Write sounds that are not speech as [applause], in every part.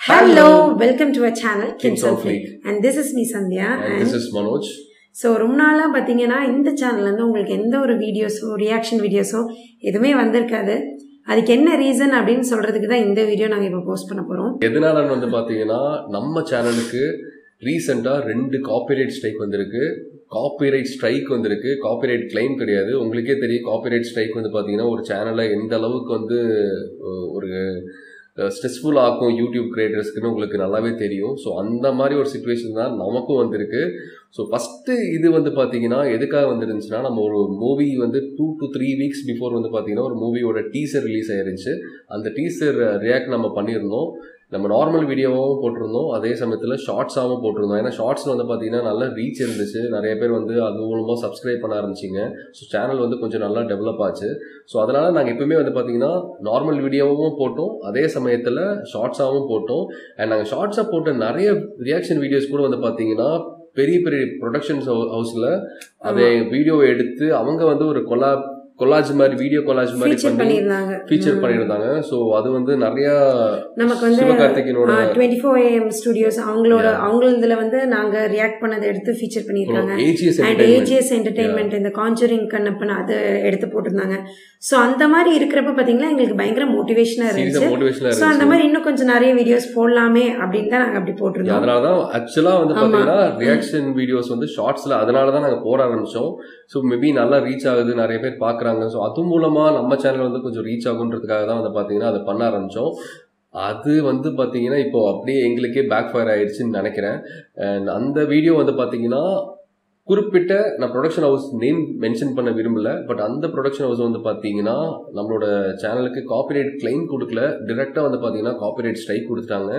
Hello, welcome to our channel Kings Kings of Fleek. And this is me Sandhya. And And this is Manoj. So ரொம்ப நாளாக பார்த்தீங்கன்னா இந்த சேனல்ல இருந்து உங்களுக்கு எந்த ஒரு வீடியோஸோ ரியாக்ஷன் வீடியோஸோ எதுவுமே வந்திருக்காது. அதுக்கு என்ன ரீசன் அப்படின்னு சொல்றதுக்கு தான் இந்த வீடியோ நாங்கள் இப்போ போஸ்ட் பண்ண போகிறோம் எதனாலன்னு வந்து பார்த்தீங்கன்னா நம்ம சேனலுக்கு ரீசெண்டாக ரெண்டு காப்பிரைட் ஸ்ட்ரைக் வந்திருக்கு. காப்பிரைட் ஸ்ட்ரைக் வந்திருக்கு. காப்பிரைட் கிளைம் கிடையாது. உங்களுக்கே தெரியும் காப்பிரைட் ஸ்ட்ரைக் வந்து பார்த்தீங்கன்னா ஒரு சேனலை எந்த அளவுக்கு வந்து ஒரு ஸ்ட்ரெஸ்ஃபுல் ஆக்கும் யூடியூப் கிரியேட்டர்ஸ்க்குன்னு உங்களுக்கு நல்லாவே தெரியும். ஸோ அந்த மாதிரி ஒரு சுச்சுவேஷன் தான் நமக்கும் வந்திருக்கு. ஸோ ஃபஸ்ட்டு இது வந்து பார்த்தீங்கன்னா எதுக்காக வந்துருந்துச்சுன்னா நம்ம ஒரு மூவி வந்து two to three weeks before வந்து பார்த்தீங்கன்னா ஒரு மூவியோட டீசர் ரிலீஸ் ஆயிருந்துச்சு. அந்த டீசர் ரியாக்ட் நம்ம பண்ணியிருந்தோம். நம்ம நார்மல் வீடியோவாகவும் போட்டிருந்தோம். அதே சமயத்தில் ஷார்ட்ஸாகவும் போட்டிருந்தோம். ஏன்னா ஷார்ட்ஸில் வந்து பார்த்தீங்கன்னா நல்ல ரீச் இருந்துச்சு. நிறைய பேர் வந்து அது மூலமாக சப்ஸ்கிரைப் பண்ண ஆரம்பிச்சிங்க. ஸோ சேனல் வந்து கொஞ்சம் நல்லா டெவலப் ஆச்சு. ஸோ அதனால் நாங்கள் எப்பவுமே வந்து பார்த்தீங்கன்னா நார்மல் வீடியோவும் போட்டோம். அதே சமயத்தில் ஷார்ட்ஸாகவும் போட்டோம். அண்ட் நாங்கள் ஷார்ட்ஸாக போட்ட நிறைய ரியாக்ஷன் வீடியோஸ் கூட வந்து பார்த்தீங்கன்னா பெரிய பெரிய ப்ரொடக்ஷன்ஸ் ஹவுஸில் அதை வீடியோவை எடுத்து அவங்க வந்து ஒரு கொலா கொலாஜ் மாதிரி வீடியோ கொலாஜ் மாதிரி ஃபீச்சர் பண்ணி பண்ணியிருந்தாங்க. ஃபீச்சர் பண்ணியிருந்தாங்க. ஸோ அது வந்து நிறைய நமக்கு வந்து சிவகார்த்திகேயனோட டுவெண்ட்டி ஃபோர் ஏஎம் ஸ்டுடியோஸ் அவங்களோட அவங்களதுல வந்து நாங்கள் ரியாக்ட் பண்ணதை எடுத்து ஃபீச்சர் பண்ணியிருக்காங்க. ஏஜிஎஸ் அண்ட் ஏஜிஎஸ் என்டர்டைன்மெண்ட் இந்த காஞ்சரிங் கண்ணப்பன் அதை எடுத்து போட்டிருந்தாங்க. ஸோ அந்த மாதிரி இருக்கிறப்ப பார்த்தீங்கன்னா எங்களுக்கு பயங்கர மோட்டிவேஷனாக சீரியஸாக இருந்துச்சு. ஸோ அந்த மாதிரி இன்னும் கொஞ்சம் நிறைய வீடியோஸ் போடலாமே அப்படின்னு தான் நாங்கள் அப்படி போட்டிருந்தோம். அதனால தான் ஆக்சுவலாக வந்து ஆமா. பார்த்தீங்கன்னா ரியாக்ஷன் வீடியோஸ் வந்து ஷார்ட்ஸில் அதனால தான் நாங்கள் போட ஆரம்பித்தோம் ஸோ மேபி நல்லா ரீச் ஆகுது நிறைய பேர் பண்ணுறாங்க ஸோ அது மூலமாக நம்ம சேனல் வந்து கொஞ்சம் ரீச் ஆகுன்றதுக்காக தான் வந்து பார்த்தீங்கன்னா அதை பண்ண ஆரம்பித்தோம் அது வந்து பார்த்தீங்கன்னா இப்போ அப்படியே எங்களுக்கே பேக் ஃபயர் ஆயிடுச்சுன்னு நினைக்கிறேன். அண்ட் அந்த வீடியோ வந்து பார்த்தீங்கன்னா குறிப்பிட்ட நான் ப்ரொடக்ஷன் ஹவுஸ் நேம் மென்ஷன் பண்ண விரும்பல. பட் அந்த ப்ரொடக்ஷன் ஹவுஸ் வந்து பார்த்தீங்கன்னா நம்மளோட சேனலுக்கு காப்பிரைட் கிளைம் கொடுக்கல. டிரெக்டாக வந்து பார்த்தீங்கன்னா காப்பிரைட் ஸ்ட்ரைக் கொடுத்துட்டாங்க.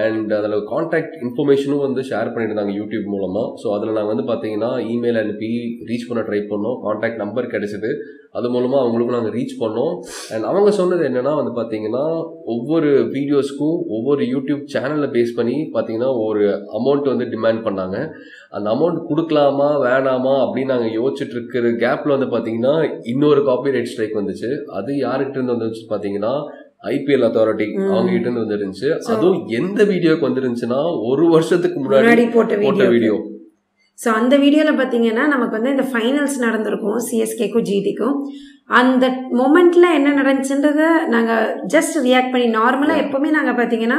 அண்ட் அதில் காண்டாக்ட் இன்ஃபர்மேஷனும் வந்து ஷேர் பண்ணியிருந்தாங்க யூடியூப் மூலமாக ஸோ அதில் நாங்கள் வந்து பார்த்தீங்கன்னா இமெயில் அனுப்பி ரீச் பண்ண ட்ரை பண்ணோம். காண்டாக்ட் நம்பர் கிடைச்சிது. அது மூலமாக அவங்களுக்கும் நாங்கள் ரீச் பண்ணோம். அண்ட் அவங்க சொன்னது என்னென்னா வந்து பார்த்தீங்கன்னா ஒவ்வொரு வீடியோஸ்க்கும் ஒவ்வொரு யூடியூப் சேனலில் பேஸ் பண்ணி பார்த்தீங்கன்னா ஒரு அமௌண்ட் வந்து டிமாண்ட் பண்ணாங்க. அந்த அமௌண்ட் கொடுக்கலாமா வேணாமா அப்படின்னு நாங்கள் யோசிச்சுட்டு இருக்கிற கேப்பில் வந்து பார்த்தீங்கன்னா இன்னொரு காப்பிரைட் ஸ்ட்ரைக் வந்துச்சு. அது யாருக்கிட்ட இருந்து வந்துச்சு பார்த்தீங்கன்னா ஐபிஎல் அத்தாரிட்டி. அவங்க கிட்ட வந்துருந்துச்சு. அதுவும் எந்த வீடியோக்கு வந்துருந்துச்சுன்னா ஒரு வருஷத்துக்கு முன்னாடி போட்ட வீடியோ. ஸோ அந்த வீடியோவில் பார்த்தீங்கன்னா நமக்கு வந்து இந்த ஃபைனல்ஸ் நடந்திருக்கும் சிஎஸ்கேக்கும் ஜிடிக்கும் அந்த மொமெண்ட்ல என்ன நடந்துச்சுன்றத நாங்கள் ஜஸ்ட் ரியாக்ட் பண்ணி நார்மலாக எப்போவுமே நாங்கள் பார்த்தீங்கன்னா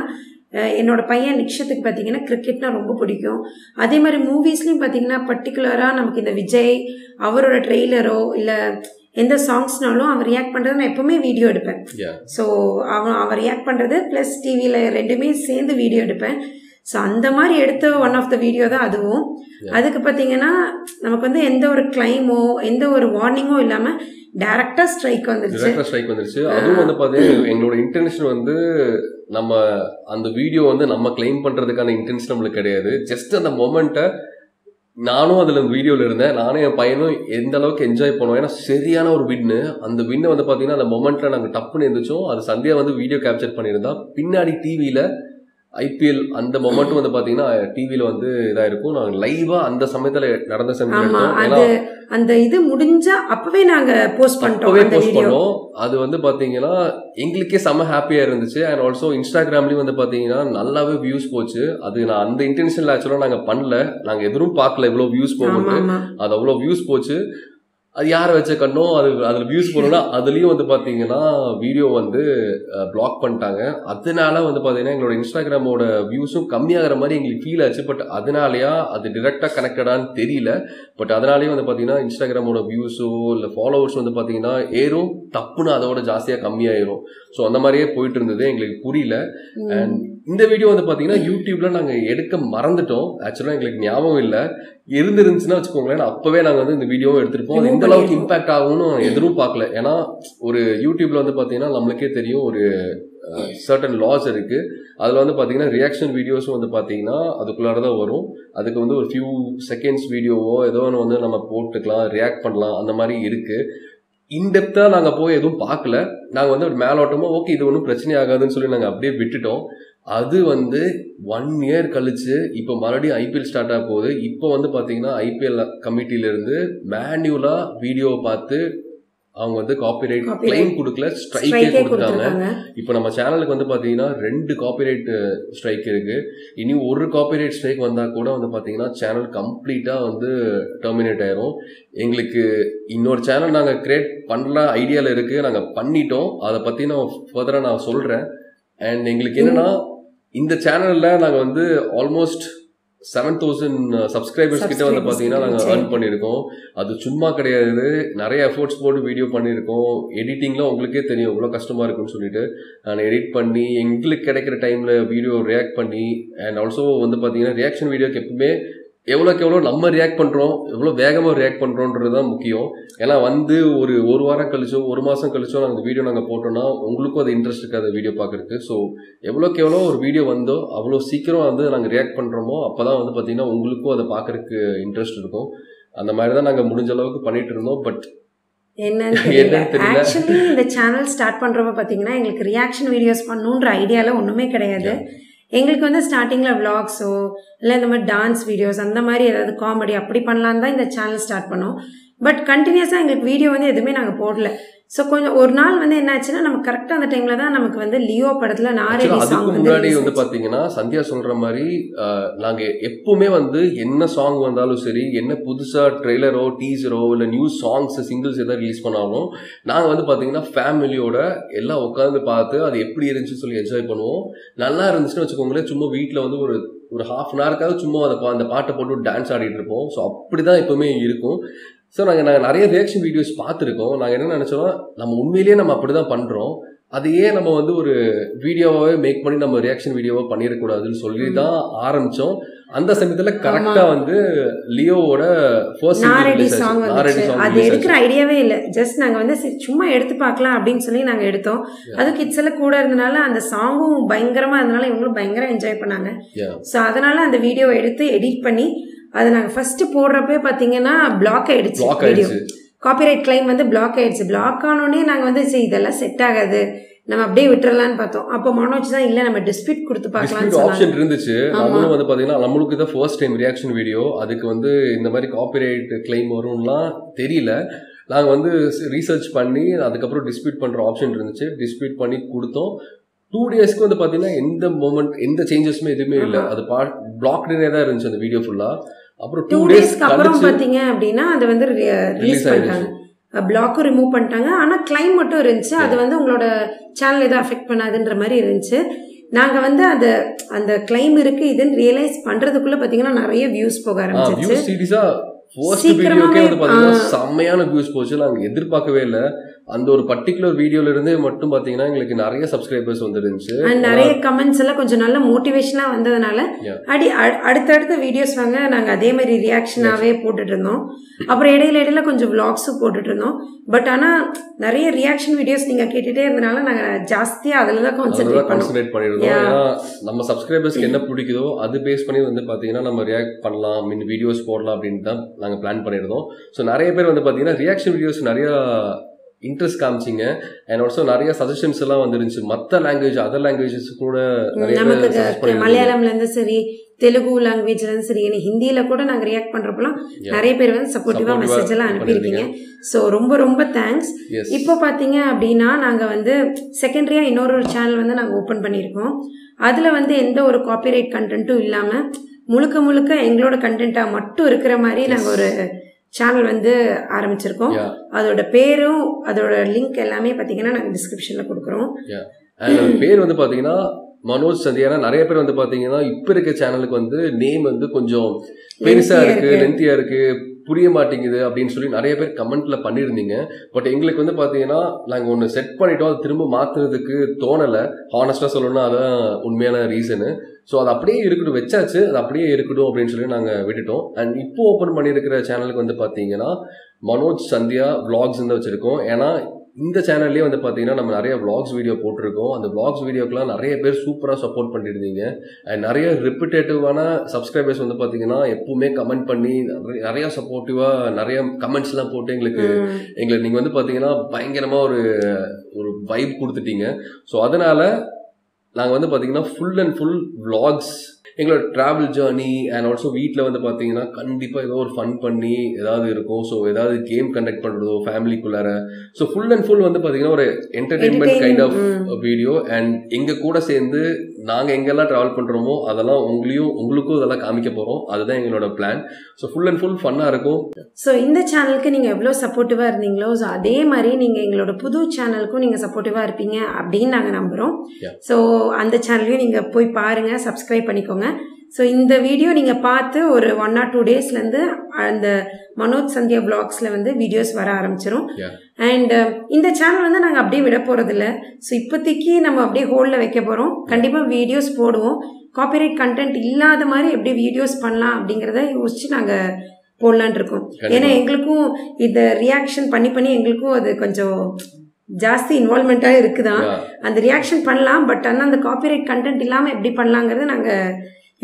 என்னோட பையன் நிக்ஷத்துக்கு பார்த்தீங்கன்னா கிரிக்கெட்னா ரொம்ப பிடிக்கும். அதே மாதிரி மூவிஸ்லையும் பார்த்தீங்கன்னா பர்டிகுலராக நமக்கு இந்த விஜய் அவரோட ட்ரெய்லரோ இல்லை எந்த சாங்ஸ்னாலும் அவன் ரியாக்ட் பண்ணுறது நான் எப்போவுமே வீடியோ எடுப்பேன். ஸோ அவன் அவன் ரியாக்ட் பண்ணுறது ப்ளஸ் டிவியில் ரெண்டுமே சேர்ந்து வீடியோ எடுப்பேன். ஸோ அந்த மாதிரி எடுத்த ஒன் ஆஃப் த வீடியோ தான் அதுவும். அதுக்கு பார்த்தீங்கன்னா நமக்கு வந்து எந்த ஒரு கிளைமோ எந்த ஒரு வார்னிங்கோ இல்லாமல் டேரக்டாக ஸ்ட்ரைக் வந்துருச்சு. டிரெக்டர் ஸ்ட்ரைக் வந்துருச்சு. அதுவும் வந்து பார்த்தீங்கன்னா எங்களோட இன்டென்ஷன் வந்து நம்ம அந்த வீடியோ வந்து நம்ம கிளைம் பண்றதுக்கான இன்டென்ஷன் நம்மளுக்கு கிடையாது. ஜஸ்ட் அந்த மொமெண்ட்டை நானும் அதில் வீடியோவில் இருந்தேன். நானும் என் பையனும் எந்த அளவுக்கு என்ஜாய் பண்ணுவோம் ஏன்னா சரியான ஒரு வின்னு அந்த வின்னை வந்து பார்த்தீங்கன்னா அந்த மொமெண்ட்டில் நாங்கள் டப்புன்னு இருந்துச்சோம் அது சந்தியா வந்து வீடியோ கேப்சர் பண்ணியிருந்தா. பின்னாடி டிவியில் ஐபிஎல் அந்த மொமெண்ட்டும் வந்து பார்த்தீங்கன்னா டிவியில் வந்து இதாக இருக்கும். நாங்கள் லைவாக அந்த சமயத்தில் நடந்த ஏன்னா அந்த இது முடிஞ்சா அப்பவே நாங்க போஸ்ட் பண்ணிட்டோம் போஸ்ட் பண்ணோம். அது வந்து பாத்தீங்கன்னா எங்களுக்கே செம ஹாப்பியா இருந்துச்சு. அண்ட் ஆல்சோ இன்ஸ்டாகிராம்லயும் வந்து பாத்தீங்கன்னா நல்லாவே வியூஸ் போச்சு. அது நான் அந்த இன்டென்ஷன்ல ஆக்சுவலா நாங்க பண்ணல. நாங்க எதுவும் பார்க்கல இவ்வளவு வியூஸ் போகும்போது அது அவ்வளோ வியூஸ் போச்சு. அது யாரை வச்ச கண்ணோ அது அதில் வியூஸ் போனோம்னா அதுலேயும் வந்து பார்த்தீங்கன்னா வீடியோ வந்து பிளாக் பண்ணிட்டாங்க. அதனால வந்து பார்த்தீங்கன்னா எங்களோட இன்ஸ்டாகிராமோட வியூஸும் கம்மியாகிற மாதிரி எங்களுக்கு ஃபீல் ஆச்சு. பட் அதனாலயா அது டிரெக்டாக கனெக்டடான்னு தெரியல. பட் அதனாலேயும் வந்து பார்த்தீங்கன்னா இன்ஸ்டாகிராமோட வியூஸோ இல்லை ஃபாலோவர்ஸ் வந்து பார்த்தீங்கன்னா ஏறும். தப்புன்னு அதோட ஜாஸ்தியாக கம்மியாயிரும். ஸோ அந்த மாதிரியே போயிட்டு இருந்தது. எங்களுக்கு புரியல. ம். இந்த வீடியோ வந்து பார்த்தீங்கன்னா யூடியூப்ல நாங்கள் எடுக்க மறந்துட்டோம். ஆக்சுவலாக எங்களுக்கு ஞாபகம் இல்லை. இருந்துருந்துச்சுன்னா வச்சுக்கோங்களேன் அப்பவே நாங்கள் வந்து இந்த வீடியோவும் எடுத்திருப்போம் அது எந்த அளவுக்கு. இம்பாக்ட் ஆகும்னு எதிரும் பார்க்கல ஏன்னா ஒரு யூடியூப்ல வந்து பார்த்தீங்கன்னா நம்மளுக்கே தெரியும் ஒரு சர்டன் லாஸ் இருக்கு. அதில் வந்து பார்த்தீங்கன்னா ரியாக்ஷன் வீடியோஸும் வந்து பார்த்தீங்கன்னா அதுக்குள்ளார தான் வரும். அதுக்கு வந்து ஒரு ஃபியூ செகண்ட்ஸ் வீடியோவோ ஏதோ ஒன்று வந்து நம்ம போட்டுக்கலாம் ரியாக்ட் பண்ணலாம் அந்த மாதிரி இருக்கு. இன்டெப்த்தாக நாங்கள் போய் எதுவும் பார்க்கல நாங்கள் வந்து ஒரு மேலோட்டமாக ஓகே இது ஒன்றும் பிரச்சனை ஆகாதுன்னு சொல்லி நாங்கள் அப்படியே விட்டுட்டோம். அது வந்து ஒன் இயர் கழிச்சு இப்போ மறுபடியும் ஐபிஎல் ஸ்டார்ட் ஆக போகுது. இப்போ வந்து பார்த்தீங்கன்னா ஐபிஎல் கமிட்டியிலேருந்து மேன்யூலாக வீடியோவை பார்த்து அவங்க வந்து காப்பிரைட். கிளைம் கொடுக்கல ஸ்ட்ரைக்கே கொடுத்தாங்க இப்போ நம்ம சேனலுக்கு வந்து பார்த்தீங்கன்னா ரெண்டு காப்பிரைட் ஸ்ட்ரைக் இருக்கு. இனி ஒரு காப்பிரைட் ஸ்ட்ரைக் வந்தால் கூட வந்து பார்த்தீங்கன்னா சேனல் கம்ப்ளீட்டாக வந்து டெர்மினேட் ஆயிரும். எங்களுக்கு இன்னொரு சேனல் நாங்கள் கிரியேட் பண்ணல ஐடியாவில் இருக்கு. நாங்கள் பண்ணிட்டோம். அதை பற்றி நான் ஃபர்தராக நான் சொல்கிறேன் அண்ட் எங்களுக்கு என்னன்னா இந்த சேனலில் நாங்கள் வந்து ஆல்மோஸ்ட் செவன் தௌசண்ட் சப்ஸ்கிரைபர்ஸ் கிட்ட வந்து பார்த்தீங்கன்னா நாங்கள் ஏர்ன் பண்ணியிருக்கோம். அது சும்மா கிடையாது. நிறைய எஃபோர்ட்ஸ் போட்டு வீடியோ பண்ணியிருக்கோம். எடிட்டிங்லாம் உங்களுக்கே தெரியும். எவ்வளோ கஷ்டமாக இருக்குன்னு சொல்லிட்டு. நான் எடிட் பண்ணி எங்களுக்கு கிடைக்கிற டைமில் வீடியோ ரியாக்ட் பண்ணி அண்ட் ஆல்சோ வந்து பார்த்தீங்கன்னா ரியாக்ஷன் வீடியோக்கு எப்பவுமே எவ்வளோக்கு எவ்வளோ நம்ம ரியாக்ட் பண்ணுறோம் எவ்வளோ வேகமாக ரியாக்ட் பண்ணுறோன்றது தான் முக்கியம். ஏன்னா வந்து ஒரு ஒரு வாரம் கழிச்சோ ஒரு மாதம் கழிச்சோ நாங்கள் அந்த வீடியோ நாங்கள் போட்டோம்னா உங்களுக்கும் அது இன்ட்ரெஸ்ட் இருக்காது வீடியோ பார்க்குறதுக்கு. ஸோ எவ்வளோக்கு எவ்வளோ ஒரு வீடியோ வந்தோ அவ்வளோ சீக்கிரம் வந்து நாங்கள் ரியாக்ட் பண்ணுறோமோ அப்போ தான் வந்து பார்த்தீங்கன்னா உங்களுக்கும் அதை பார்க்குறதுக்கு இன்ட்ரெஸ்ட் இருக்கும். அந்த மாதிரி தான் நாங்கள் முடிஞ்ச அளவுக்கு பண்ணிட்டு இருந்தோம். பட். ஆக்சுவலி [laughs] இந்த சேனல் ஸ்டார்ட் பண்றப்ப பாத்தீங்கன்னா எங்களுக்கு ரியாக்ஷன் வீடியோஸ் பண்ணணுன்ற ஐடியால ஒண்ணுமே கிடையாது. எங்களுக்கு வந்து ஸ்டார்டிங்கில் vlogsஓ இல்லை இந்த மாதிரி டான்ஸ் வீடியோஸ் அந்த மாதிரி ஏதாவது காமெடி அப்படி பண்ணலான்னு தான் இந்த சேனல் ஸ்டார்ட் பண்ணோம். பட் கண்டினியூஸாக எங்களுக்கு வீடியோ வந்து எதுவுமே நாங்கள் போடல. ஸோ கொஞ்சம் ஒரு நாள் வந்து என்ன ஆச்சுன்னா நமக்கு கரெக்டாக அந்த டைமில் தான் நமக்கு வந்து லியோ படத்தில் சாங் அதுக்கு முன்னாடி வந்து ஆச்சு. பாத்தீங்கன்னா சந்தியா சொல்ற மாதிரி அஹ், நாங்க எப்பவுமே வந்து என்ன சாங் வந்தாலும் சரி என்ன புதுசா ட்ரெய்லரோ டீசரோ இல்ல நியூ சாங்ஸ் சிங்கிள்ஸ் எதாவது ரிலீஸ் பண்ணாலும் நாங்க வந்து பாத்தீங்கன்னா ஃபேமிலியோட எல்லாம் உட்காந்து பார்த்து அது எப்படி இருந்துச்சுன்னு சொல்லி என்ஜாய் பண்ணுவோம். நல்லா இருந்துச்சுன்னு வச்சுக்கோங்களேன் சும்மா வீட்ல வந்து ஒரு ஒரு ஹாஃப் அன் ஹவருக்காவது சும்மா அதை பா- அந்த பாட்டை போட்டு டான்ஸ் ஆடிட்டு இருப்போம். ஸோ அப்படிதான் எப்பவுமே இருக்கும். ஸோ நாங்கள் நாங்கள் நிறைய ரியாக்ஷன் வீடியோஸ் பார்த்துருக்கோம். நாங்கள் என்ன நினச்சோம்னா நம்ம உண்மையிலேயே நம்ம அப்படி தான் பண்ணுறோம் அதையே நம்ம வந்து ஒரு வீடியோவாகவே மேக் பண்ணி நம்ம ரியாக்ஷன் வீடியோவாக பண்ணிடக்கூடாதுன்னு சொல்லி தான் ஆரம்பித்தோம் அந்த சமயத்தில் கரெக்டாக வந்து லியோவோட ஃபர்ஸ்ட் நாரடி சாங் அது எடுக்கிற ஐடியாவே இல்லை. ஜஸ்ட் நாங்கள் வந்து சும்மா எடுத்து பார்க்கலாம் அப்படின்னு சொல்லி நாங்கள் எடுத்தோம். அது கிட்ஸ் எல்லாம் கூட இருந்தனால அந்த சாங்கும் பயங்கரமா இருந்தனால இவங்களும் பயங்கரம் என்ஜாய் பண்ணாங்க. ஸோ அதனால அந்த வீடியோவை எடுத்து எடிட் பண்ணி அதை நாங்கள் ஃபர்ஸ்ட் போடுறப்பே பார்த்தீங்கன்னா பிளாக் ஆயிடுச்சு வீடியோ காப்பிரைட் கிளைம் வந்து பிளாக் ஆயிடுச்சு. பிளாக் ஆனோடனே நாங்கள் வந்து சரி இதெல்லாம் செட் ஆகாது. நம்ம அப்படியே விட்டுறலாம்னு பார்த்தோம். அப்போ மனோஜ் தான் இல்லை நம்ம டிஸ்பியூட் கொடுத்து சொன்னாங்க. ஆப்ஷன் இருந்துச்சு. நம்மளும் வந்து பாத்தீங்கன்னா நம்மளுக்கு தான் ஃபர்ஸ்ட் டைம் ரியாக்ஷன் வீடியோ அதுக்கு வந்து இந்த மாதிரி காப்பிரைட் கிளைம் வரும்லாம் தெரியல. நாங்க வந்து ரீசர்ச் பண்ணி அதுக்கப்புறம் டிஸ்பியூட் பண்ற ஆப்ஷன் இருந்துச்சு. டிஸ்பியூட் பண்ணி கொடுத்தோம். டூ டேஸ்க்கு வந்து பாத்தீங்கன்னா எந்த மூமெண்ட் எந்த சேஞ்சஸுமே எதுவுமே இல்லை. அது பார்ட் பிளாக்டே தான் இருந்துச்சு அந்த வீடியோ ஃபுல்லா அப்புறம் டூ டூ டேஸ் டேஸ்க்கு அப்புறம் பார்த்தீங்க அப்படின்னா அது வந்து ரிலீஸ் பண்ணிட்டாங்க. பிளாக்கும் ரிமூவ் பண்ணிட்டாங்க. ஆனால் கிளைம் மட்டும் இருந்துச்சு. அது வந்து உங்களோட சேனல் எதுவும் அஃபெக்ட் பண்ணாதுன்ற மாதிரி இருந்துச்சு. நாங்கள் வந்து அது அந்த கிளைம் இருக்கு. இதுன்னு ரியலைஸ் பண்ணுறதுக்குள்ள பார்த்தீங்கன்னா நிறைய வியூஸ் போக ஆரம்பிச்சிருச்சு வியூஸ் சீரியஸா ஃபர்ஸ்ட் சீக்கிரமாவே, வீடியோக்கே வந்து பாத்தீங்கன்னா ஆ. செம்மையான வியூஸ் போச்சு. நாங்க எதிர்பார்க்கவே இல்லை. அந்த ஒரு பர்டிகுலர் வீடியோல இருந்து மட்டும் பாத்தீங்கன்னா எங்களுக்கு நிறைய சப்ஸ்கிரைபர்ஸ் வந்துருந்துச்சு நிறைய கமெண்ட்ஸ் எல்லாம் கொஞ்சம் நல்ல மோட்டிவேஷனாக வந்ததுனால. அடி அடுத்தடுத்த வீடியோஸ் வாங்க நாங்கள் அதே மாதிரி ரியாக்ஷனாகவே போட்டுட்டு இருந்தோம் அப்புறம் இடையில இடையில கொஞ்சம் விளாக்ஸும் போட்டுட்டு இருந்தோம் பட் ஆனால் நிறைய ரியாக்ஷன் வீடியோஸ் நீங்கள் கேட்டுட்டே இருந்தனால நாங்கள் ஜாஸ்தியாக அதில் தான் கான்சென்ட்ரேட் பண்ணிருந்தோம். ஏன்னா நம்ம சப்ஸ்கிரைபர்ஸ்க்கு என்ன பிடிக்குதோ அது பேஸ் பண்ணி வந்து பாத்தீங்கன்னா நம்ம ரியாக்ட் பண்ணலாம் மீன் வீடியோஸ் போடலாம் அப்படின்னு தான் நாங்க பிளான் பண்ணியிருந்தோம். ஸோ நிறைய பேர் வந்து பாத்தீங்கன்னா ரியாக்ஷன் வீடியோஸ் நிறைய இன்ட்ரெஸ்ட் காமிச்சிங்க. அண்ட் ஆல்சோ நிறைய சஜஷன்ஸ் எல்லாம் வந்துருந்துச்சு. மற்ற லாங்குவேஜ் அதர் லாங்குவேஜஸ் கூட நமக்கு. மலையாளம்ல இருந்து சரி தெலுங்கு லாங்குவேஜ்ல இருந்து சரி எனக்கு ஹிந்தியில கூட நாங்க ரியாக்ட் பண்றப்பலாம். நிறைய பேர் வந்து சப்போர்ட்டிவா மெசேஜ் எல்லாம் அனுப்பியிருக்கீங்க. ஸோ ரொம்ப ரொம்ப தேங்க்ஸ். இப்போ பார்த்தீங்க அப்படின்னா நாங்கள் வந்து செகண்டரியாக இன்னொரு ஒரு சேனல் வந்து நாங்கள் ஓப்பன் பண்ணியிருக்கோம். அதில் வந்து எந்த ஒரு காப்பிரைட் கண்டென்ட்டும் இல்லாமல் முழுக்க முழுக்க எங்களோட கண்டென்ட்டாக மட்டும் இருக்கிற மாதிரி நாங்கள் ஒரு சேனல் வந்து ஆரம்பிச்சிருக்கோம். அதோட பேரும் அதோட லிங்க் எல்லாமே பார்த்தீங்கன்னா நாங்கள் டிஸ்கிரிப்ஷனில் கொடுக்குறோம் பேர் வந்து பாத்தீங்கன்னா மனோஜ் சந்தியானா நிறைய பேர் வந்து பாத்தீங்கன்னா இப்ப இருக்க சேனலுக்கு வந்து நேம் வந்து கொஞ்சம் பெருசா Lengthy-ஆ இருக்கு இருக்கு. புரிய மாட்டேங்குது அப்படின்னு சொல்லி நிறைய பேர் கமெண்ட்ல பண்ணியிருந்தீங்க. பட் எங்களுக்கு வந்து பார்த்தீங்கன்னா நாங்கள் ஒன்று செட் பண்ணிட்டோம். அது திரும்ப மாத்துறதுக்கு தோணலை. ஹானஸ்டாக சொல்லணும்னா அதான் உண்மையான ரீசனு ஸோ அது அப்படியே இருக்கட்டும். வச்சாச்சு. அது அப்படியே இருக்கட்டும் அப்படின்னு சொல்லி நாங்கள் விட்டுட்டோம். அண்ட் இப்போ ஓப்பன் பண்ணியிருக்கிற சேனலுக்கு வந்து பார்த்தீங்கன்னா மனோஜ் சந்தியா vlogs தான் வச்சுருக்கோம். ஏன்னா இந்த சேனல்லே வந்து பார்த்தீங்கன்னா நம்ம நிறைய vlogs வீடியோ போட்டிருக்கோம். அந்த vlogs வீடியோக்கெலாம் நிறைய பேர் சூப்பராக சப்போர்ட் பண்ணியிருந்தீங்க அண்ட் நிறைய ரிப்பிட்டேட்டிவான சப்ஸ்கிரைபர்ஸ் வந்து பார்த்தீங்கன்னா எப்பவுமே கமெண்ட் பண்ணி நிறைய- நிறைய சப்போர்ட்டிவாக நிறைய கமெண்ட்ஸ்லாம் போட்டு எங்களுக்கு. எங்களை நீங்கள் வந்து பார்த்தீங்கன்னா பயங்கரமாக ஒரு ஒரு வைப் கொடுத்துட்டீங்க. ஸோ அதனால நாங்கள் வந்து பார்த்தீங்கன்னா ஃபுல் அண்ட் ஃபுல் vlogs எங்களோட ட்ராவல் ஜேர்னி அண்ட் ஆல்சோ வீட்டில் வந்து பார்த்தீங்கன்னா கண்டிப்பாக ஏதோ ஒரு ஃபன் பண்ணி ஏதாவது இருக்கும். ஸோ ஏதாவது கேம் கண்டக்ட் பண்ணுறதோ ஃபேமிலிக்குள்ளார ஸோ ஃபுல் அண்ட் ஃபுல் வந்து பார்த்தீங்கன்னா ஒரு entertainment kind of. Video and எங்க கூட சேர்ந்து நாங்க எங்கெல்லாம் டிராவல் பண்றோமோ அதெல்லாம் உங்களையும் உங்களுக்கும் இதெல்லாம் காமிக்க போறோம். அதுதான் எங்களோட plan so full and full ஃபன்னா இருக்கும். ஸோ இந்த சேனலுக்கு நீங்கள் எவ்வளோ சப்போர்ட்டிவாக இருந்தீங்களோ ஸோ அதே மாதிரி நீங்கள் எங்களோட புது சேனலுக்கும் நீங்கள் சப்போர்ட்டிவாக இருப்பீங்க அப்படின்னு நாங்கள் நம்புகிறோம். ஸோ அந்த சேனல்லையும் நீங்கள் போய் பாருங்கள் சப்ஸ்கிரைப் பண்ணிக்கோங்க. ஸோ இந்த வீடியோ நீங்கள் பார்த்து ஒரு ஒன் ஆர் டூ டேஸ்லேருந்து அந்த மனோஜ் சந்தியா பிளாக்ஸில் வந்து வீடியோஸ் வர ஆரம்பிச்சிரும். Yeah. அண்ட் இந்த சேனல் வந்து நாங்கள் அப்படியே விட போகிறதில்ல ஸோ இப்போதைக்கு நம்ம அப்படியே ஹோல்டில் வைக்க போகிறோம் கண்டிப்பாக வீடியோஸ் போடுவோம். காப்பிரைட் கண்டென்ட் இல்லாத மாதிரி எப்படி வீடியோஸ் பண்ணலாம் அப்படிங்கிறத யோசிச்சு நாங்கள் போடலான் இருக்கோம். ஏன்னா எங்களுக்கும் இந்த ரியாக்ஷன் பண்ணி பண்ணி எங்களுக்கும் அது கொஞ்சம் ஜாஸ்தி இன்வால்மெண்ட்டாக இருக்குதான். அந்த ரியாக்ஷன் பண்ணலாம் பட் ஆனால் அந்த காப்பிரைட் கண்டென்ட் இல்லாமல் எப்படி பண்ணலாங்கிறத நாங்கள்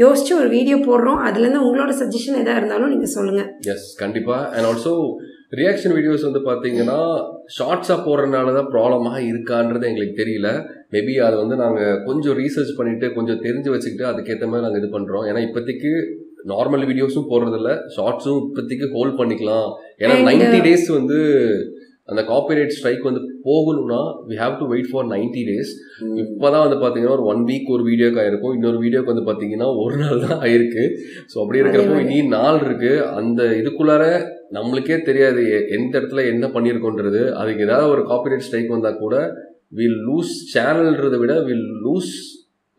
யோசிச்சு ஒரு வீடியோ போடுறோம். அதுலேருந்து உங்களோட சஜஷன் எதாக இருந்தாலும் நீங்கள் சொல்லுங்கள் எஸ் கண்டிப்பா. அண்ட் ஆல்சோ ரியாக்ஷன் வீடியோஸ் வந்து பாத்தீங்கன்னா ஷார்ட்ஸா போடுறதுனால தான் ப்ராப்ளமாக இருக்கான்றது எங்களுக்கு தெரியல. மேபி அதை வந்து நாங்க கொஞ்சம் ரீசர்ச் பண்ணிட்டு கொஞ்சம் தெரிஞ்சு வச்சுக்கிட்டு அதுக்கேற்ற மாதிரி நாங்க இது பண்றோம். ஏன்னா இப்போதைக்கு நார்மல் வீடியோஸும் போடுறதில்ல. ஷார்ட்ஸும் இப்போதைக்கு ஹோல்ட் பண்ணிக்கலாம். ஏன்னா நைன்டி டேஸ் வந்து அந்த காப்பிரைட் ஸ்ட்ரைக் வந்து போகணும்னா we have to wait for ninety days இப்போதான் வந்து பார்த்தீங்கன்னா ஒரு ஒன் வீக் ஒரு வீடியோக்கு ஆயிருக்கும். இன்னொரு வீடியோக்கு வந்து பார்த்தீங்கன்னா ஒரு [laughs] நாள் தான் ஆயிருக்கு. ஸோ அப்படி இருக்கிறப்போ இனி நாள் இருக்கு. அந்த இதுக்குள்ளார நம்மளுக்கே தெரியாது எந்த இடத்துல என்ன பண்ணியிருக்கோன்றது அதுக்கு ஏதாவது ஒரு காப்பிரைட் ஸ்ட்ரைக் வந்தா கூட வில் லூஸ் சேனல்ன்றதை விட வில் லூஸ்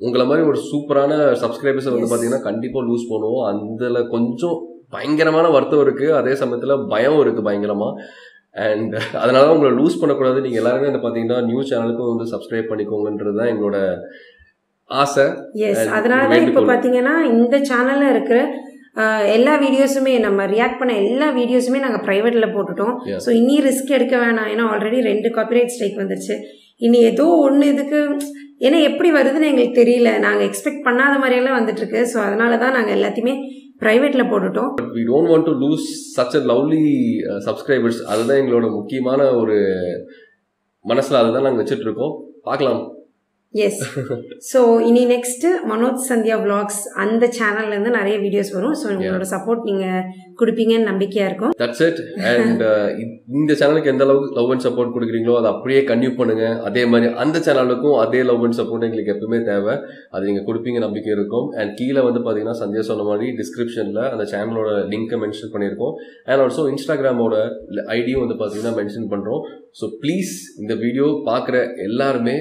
உங்களை மாதிரி ஒரு சூப்பரான சப்ஸ்கிரைபர்ஸை வந்து. பார்த்தீங்கன்னா கண்டிப்பாக லூஸ் பண்ணுவோம். அதில் கொஞ்சம் பயங்கரமான வருத்தம் இருக்கு. அதே சமயத்தில் பயம் இருக்கு பயங்கரமா. அண்ட் [laughs] அதனால தான் உங்களை லூஸ் பண்ணக்கூடாது நீங்கள் எல்லாருமே வந்து பார்த்தீங்கன்னா நியூ சேனலுக்கும் வந்து சப்ஸ்கிரைப் பண்ணிக்கோங்கன்றது தான் எங்களோட ஆசை எஸ் அதனால தான் இப்போ. பார்த்தீங்கன்னா இந்த சேனலில் இருக்கிற எல்லா வீடியோஸுமே நம்ம ரியாக்ட் பண்ண எல்லா வீடியோஸுமே நாங்கள் ப்ரைவேட்டில் போட்டுட்டோம். ஸோ இனி ரிஸ்க் எடுக்க வேணாம் ஏன்னா ஆல்ரெடி ரெண்டு காப்பிரைட் ஸ்ட்ரைக் வந்துருச்சு இனி ஏதோ ஒன்று இதுக்கு ஏன்னா எப்படி வருதுன்னு எங்களுக்கு தெரியல. நாங்கள் எக்ஸ்பெக்ட் பண்ணாத மாதிரியெல்லாம் வந்துட்டுருக்கு. ஸோ அதனால தான் நாங்கள் எல்லாத்தையுமே ப்ரைவேட்டில் போட்டுட்டோம். We don't want to lose such a lovely subscribers அதுதான் எங்களோட முக்கியமான ஒரு மனசில் அதுதான் நாங்கள் வச்சுட்டு இருக்கோம். பார்க்கலாம். எஸ் ஸோ இனி நெக்ஸ்ட் மனோஜ் சந்தியா vlogs அந்த சேனல்ல இருந்து நிறைய வீடியோஸ் வரும். ஸோ உங்களோட சப்போர்ட் நீங்க கொடுப்பீங்கன்னு நம்பிக்கையா இருக்கும். தட்ஸ் இட் அண்ட் இந்த சேனலுக்கு எந்த அளவுக்கு லவ் அண்ட் சப்போர்ட் கொடுக்குறீங்களோ அதை அப்படியே கன்டினியூ பண்ணுங்க. அதே மாதிரி அந்த சேனலுக்கும் அதே லவ் அண்ட் சப்போர்ட் எங்களுக்கு எப்பவுமே தேவை. அது நீங்கள் கொடுப்பீங்க நம்பிக்கை இருக்கும். அண்ட் கீழே வந்து பார்த்தீங்கன்னா சந்தியா சொன்ன மாதிரி டிஸ்கிரிப்ஷனில் அந்த சேனலோட லிங்கை மென்ஷன் பண்ணியிருக்கோம். அண்ட் ஆல்சோ இன்ஸ்டாகிராமோட ஐடியும் வந்து பார்த்தீங்கன்னா மென்ஷன் பண்ணுறோம் ஸோ ப்ளீஸ் இந்த வீடியோ பார்க்குற எல்லாருமே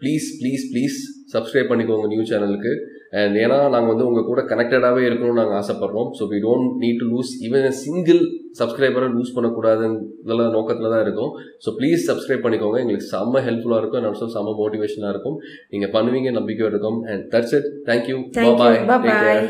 ப்ளீஸ் ப்ளீஸ் ப்ளீஸ் சப்ஸ்கிரைப் பண்ணிக்கோங்க நியூ சேனலுக்கு அண்ட் ஏன்னா நாங்கள் வந்து உங்கள் கூட கனெக்டடாகவே இருக்கணும்னு நாங்கள் ஆசைப்படுறோம். So we don't need to lose even single சப்ஸ்கிரைபரை lose பண்ணக்கூடாதுன்ற நோக்கத்தில் தான் இருக்கும். ஸோ ப்ளீஸ் சப்ஸ்கிரைப் பண்ணிக்கோங்க. எங்களுக்கு செம்ம ஹெல்ப்ஃபுல்லாக இருக்கும். அண்ட் ஆல்சோ செம்ம மோட்டிவேஷனாக இருக்கும். நீங்கள் பண்ணுவீங்க நம்பிக்கை இருக்கும். And that's it thank you bye bye